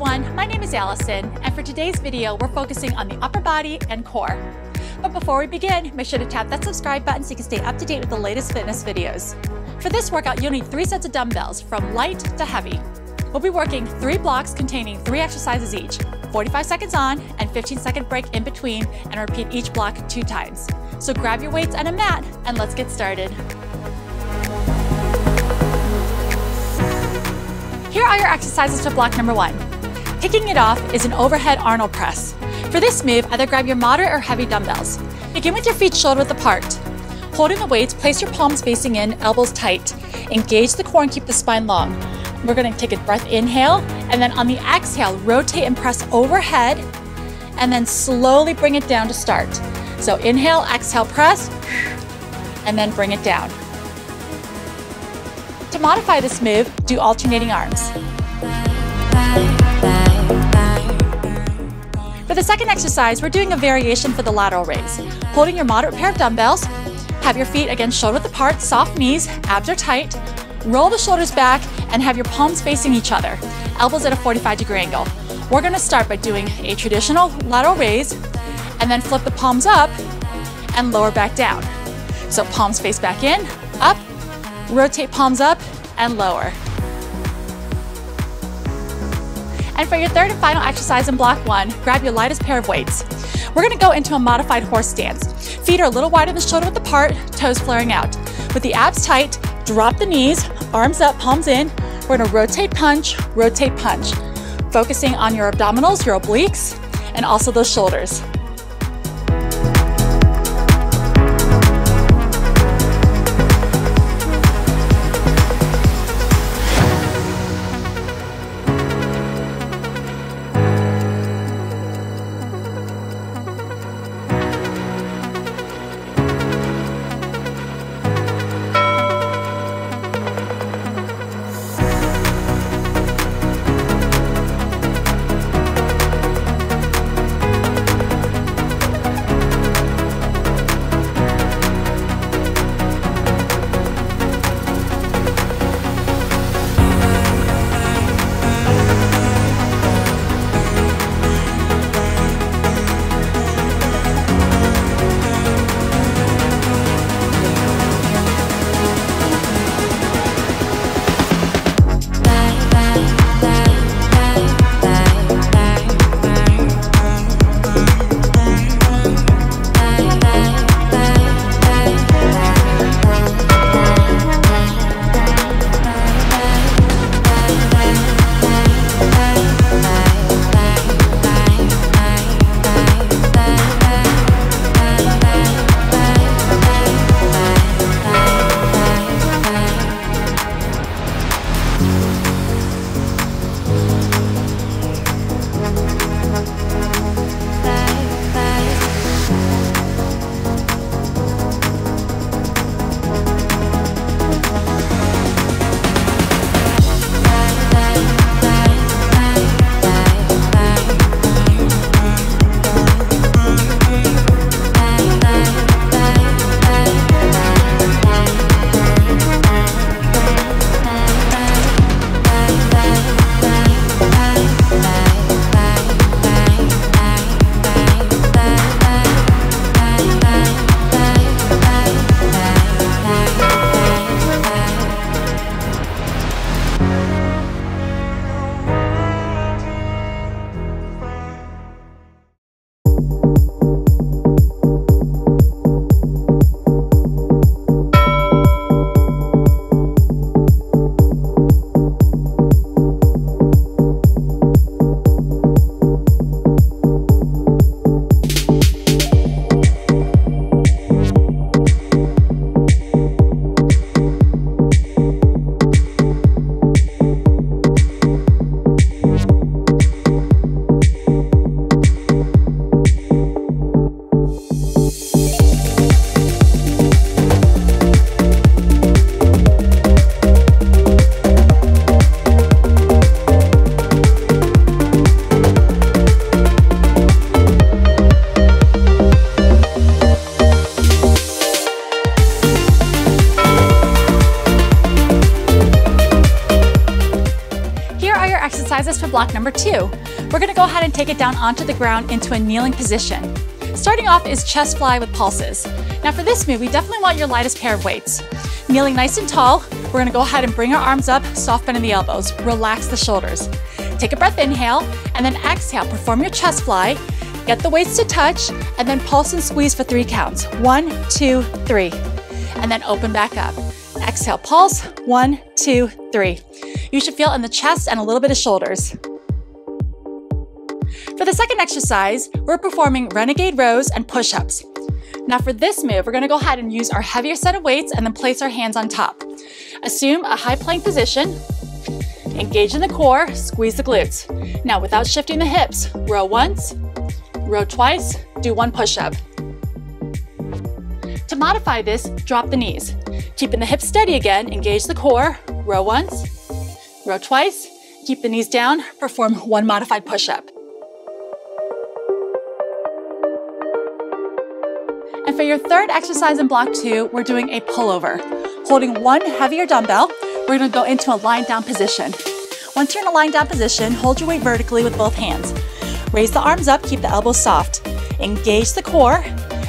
everyone, my name is Allison, and for today's video, we're focusing on the upper body and core. But before we begin, make sure to tap that subscribe button so you can stay up to date with the latest fitness videos. For this workout, you'll need three sets of dumbbells, from light to heavy. We'll be working three blocks containing three exercises each, 45 seconds on and 15 second break in between, and repeat each block two times. So grab your weights and a mat, and let's get started. Here are your exercises for block number one. Kicking it off is an overhead Arnold press. For this move, either grab your moderate or heavy dumbbells. Begin with your feet shoulder width apart. Holding the weights, place your palms facing in, elbows tight. Engage the core and keep the spine long. We're gonna take a breath inhale, and then on the exhale, rotate and press overhead, and then slowly bring it down to start. So inhale, exhale, press, and then bring it down. To modify this move, do alternating arms. The second exercise, we're doing a variation for the lateral raise. Holding your moderate pair of dumbbells, have your feet again shoulder width apart, soft knees, abs are tight. Roll the shoulders back and have your palms facing each other, elbows at a 45 degree angle. We're gonna start by doing a traditional lateral raise and then flip the palms up and lower back down. So palms face back in, up, rotate palms up and lower. And for your third and final exercise in block one, grab your lightest pair of weights. We're gonna go into a modified horse stance. Feet are a little wider than shoulder width apart, toes flaring out. With the abs tight, drop the knees, arms up, palms in. We're gonna rotate punch, rotate punch. Focusing on your abdominals, your obliques, and also those shoulders. Two. We're gonna go ahead and take it down onto the ground into a kneeling position. Starting off is chest fly with pulses. Now for this move, we definitely want your lightest pair of weights. Kneeling nice and tall, we're gonna go ahead and bring our arms up, soft bend in the elbows, relax the shoulders. Take a breath, inhale, and then exhale, perform your chest fly, get the weights to touch, and then pulse and squeeze for three counts. One, two, three. And then open back up. Exhale, pulse, one, two, three. You should feel in the chest and a little bit of shoulders. For the second exercise, we're performing renegade rows and push-ups. Now for this move, we're gonna go ahead and use our heavier set of weights and then place our hands on top. Assume a high plank position, engage in the core, squeeze the glutes. Now without shifting the hips, row once, row twice, do one push-up. To modify this, drop the knees. Keeping the hips steady again, engage the core, row once, row twice, keep the knees down, perform one modified push-up. For your third exercise in block two, we're doing a pullover. Holding one heavier dumbbell, we're gonna go into a lying down position. Once you're in a lying down position, hold your weight vertically with both hands. Raise the arms up, keep the elbows soft. Engage the core,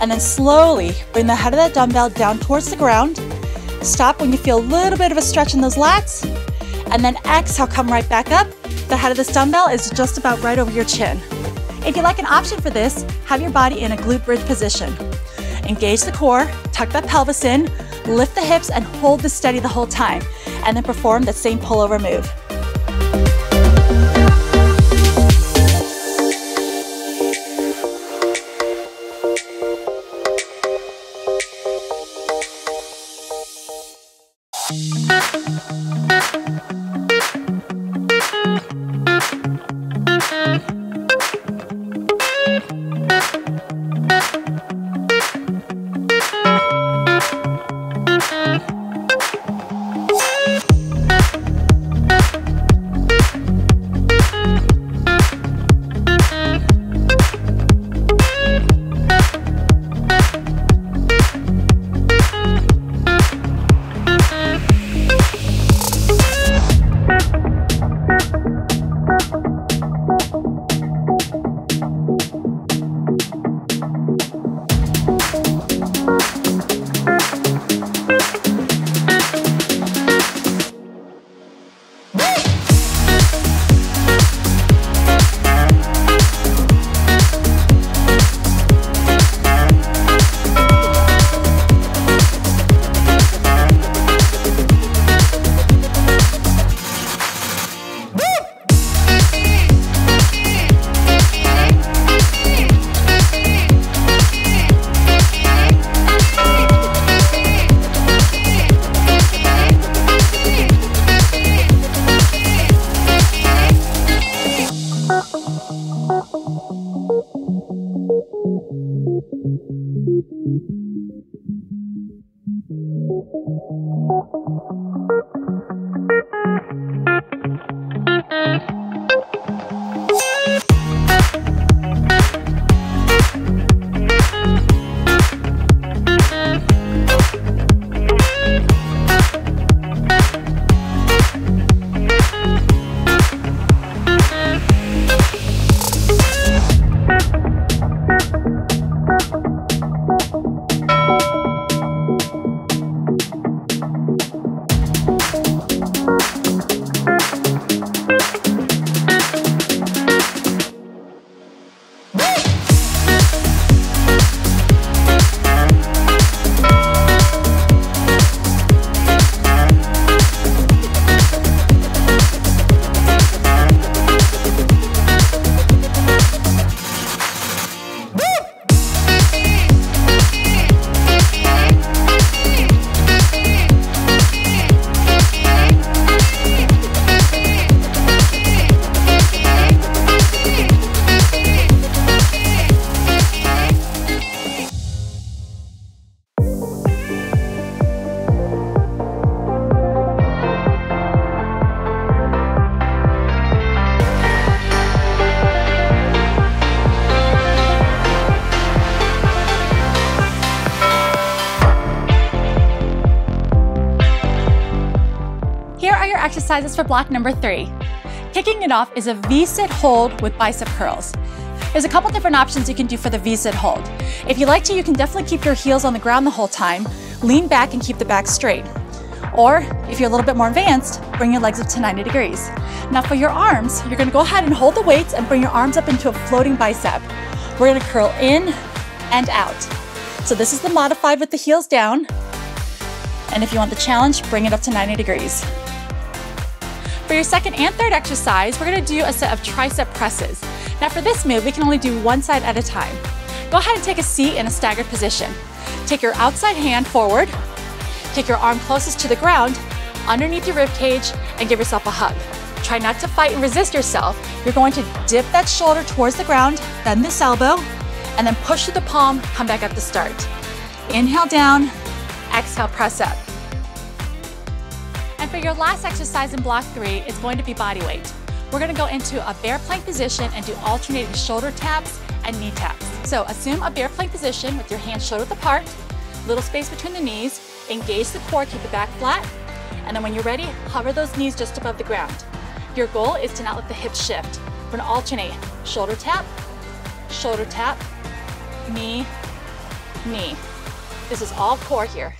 and then slowly bring the head of that dumbbell down towards the ground. Stop when you feel a little bit of a stretch in those lats, and then exhale, come right back up. The head of this dumbbell is just about right over your chin. If you like an option for this, have your body in a glute bridge position. Engage the core, tuck that pelvis in, lift the hips and hold this steady the whole time, and then perform the same pullover move. Exercises for block number three. Kicking it off is a V-sit hold with bicep curls. There's a couple different options you can do for the V-sit hold. If you like to, you can definitely keep your heels on the ground the whole time, lean back and keep the back straight. Or if you're a little bit more advanced, bring your legs up to 90 degrees. Now for your arms, you're gonna go ahead and hold the weights and bring your arms up into a floating bicep. We're gonna curl in and out. So this is the modified with the heels down. And if you want the challenge, bring it up to 90 degrees. For your second and third exercise, we're gonna do a set of tricep presses. Now for this move, we can only do one side at a time. Go ahead and take a seat in a staggered position. Take your outside hand forward, take your arm closest to the ground, underneath your rib cage, and give yourself a hug. Try not to fight and resist yourself. You're going to dip that shoulder towards the ground, bend this elbow, and then push through the palm, come back up to start. Inhale down, exhale, press up. And for your last exercise in block three, it's going to be body weight. We're gonna go into a bear plank position and do alternating shoulder taps and knee taps. So assume a bear plank position with your hands shoulder width apart, little space between the knees, engage the core, keep the back flat, and then when you're ready, hover those knees just above the ground. Your goal is to not let the hips shift. We're gonna alternate shoulder tap, shoulder tap, knee, knee. This is all core here.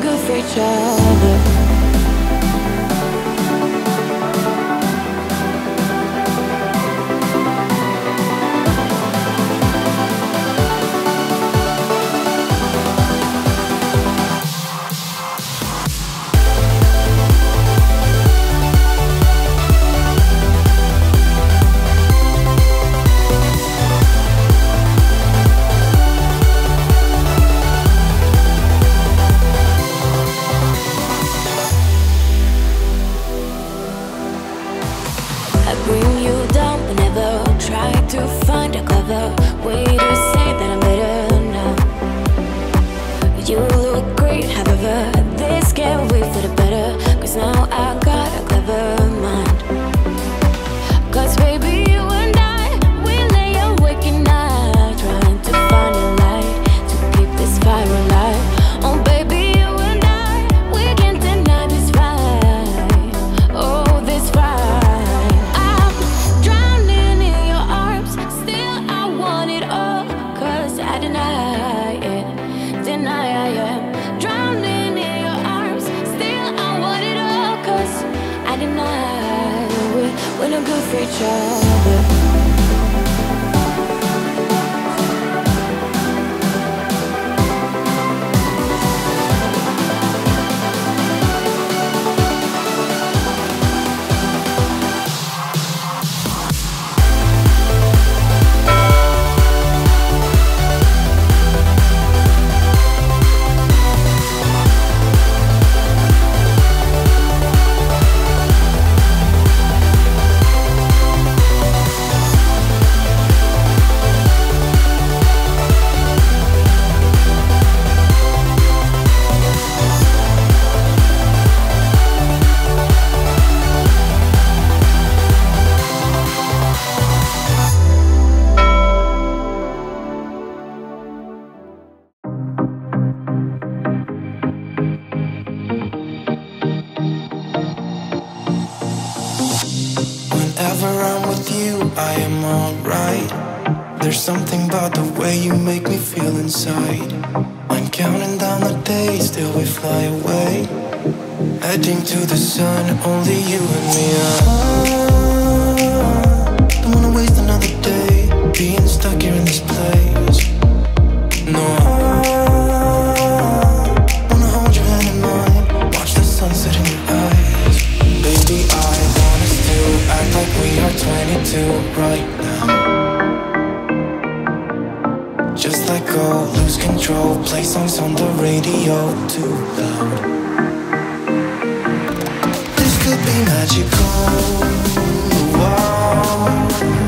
good for each other. I am alright. There's something about the way you make me feel inside. I'm counting down the days till we fly away. Heading to the sun, only you and me are. Don't wanna waste another day being stuck here in this place. go, lose control. Play songs on the radio too loud. This could be magical. Whoa.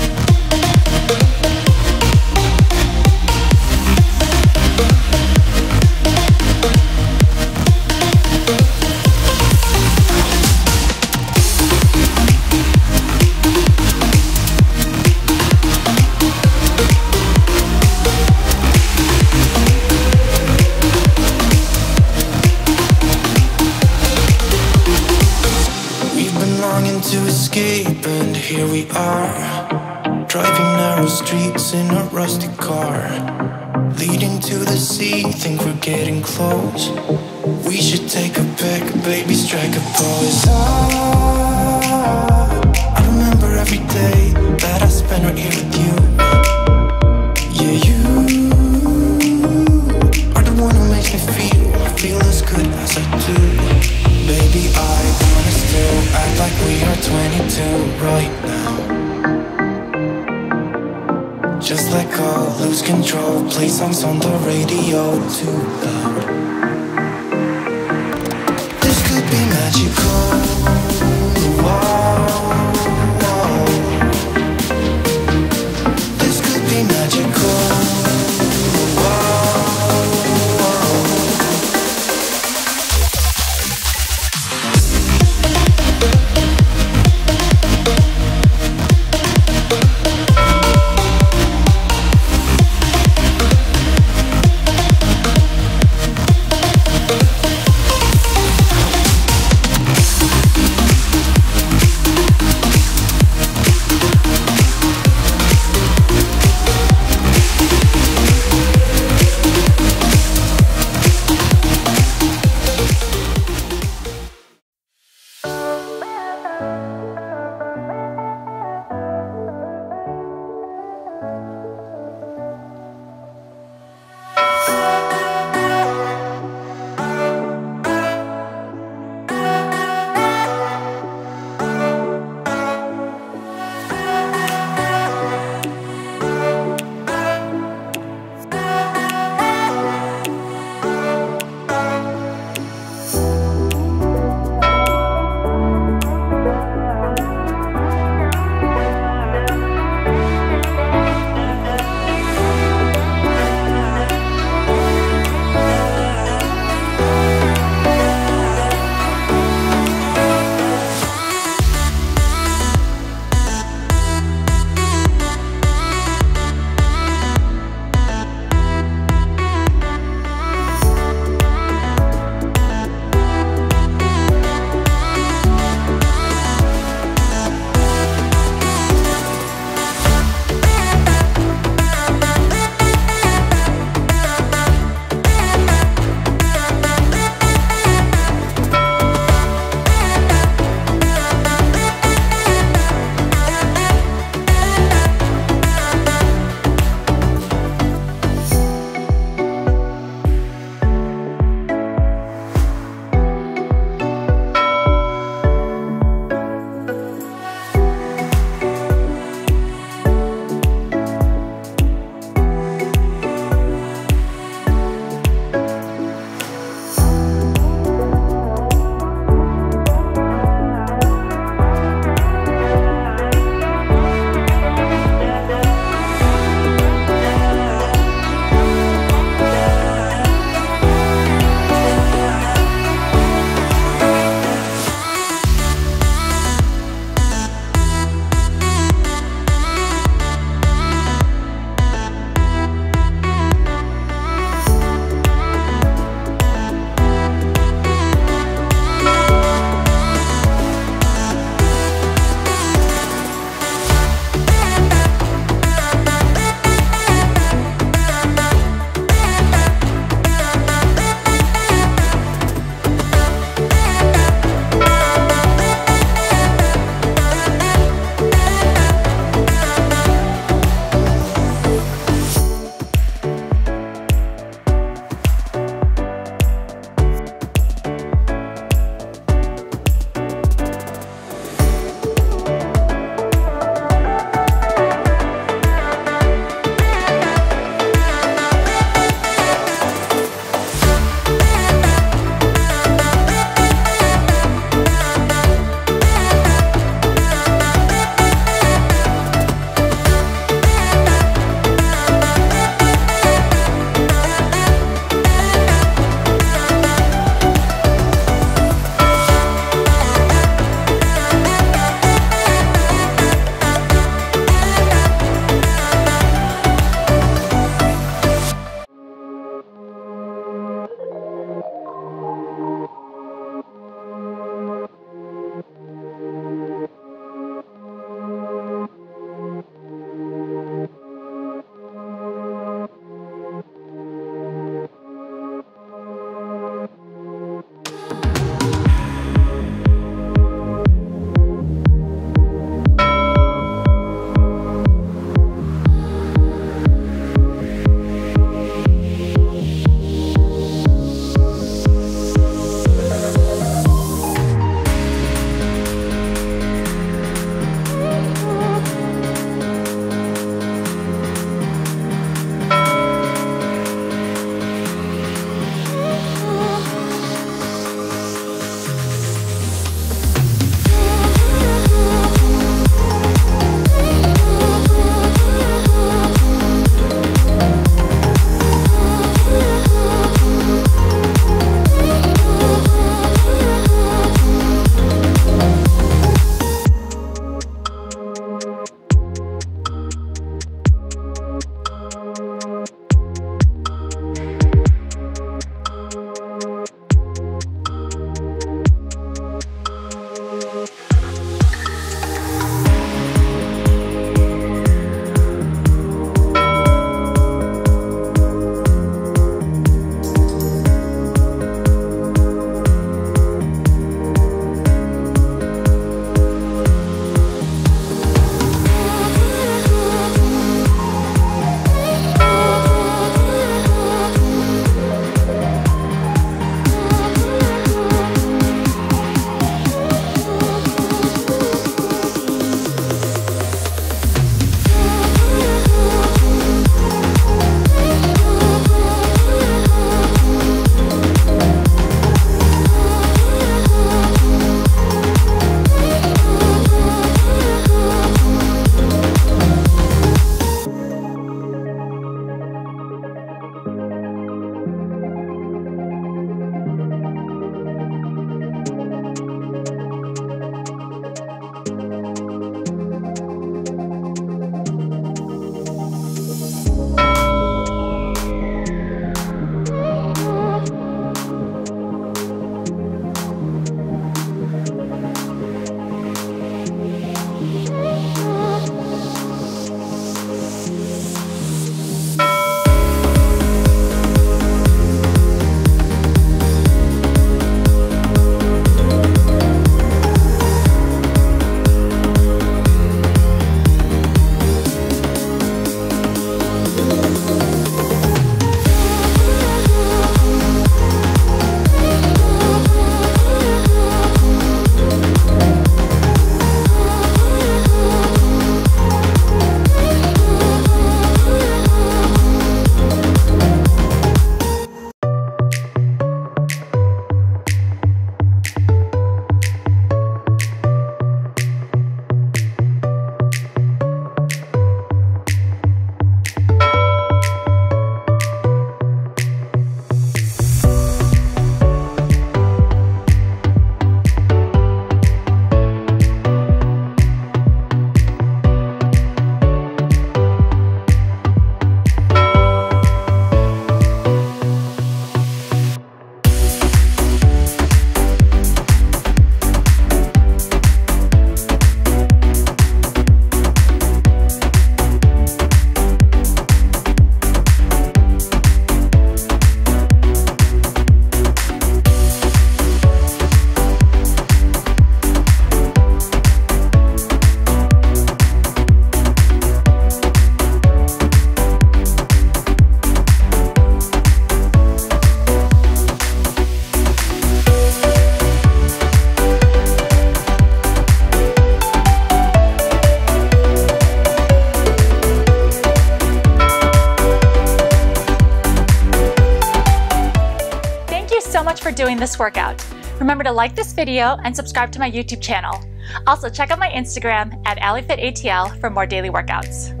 This workout. Remember to like this video and subscribe to my YouTube channel. Also check out my Instagram at Allyfitatl for more daily workouts.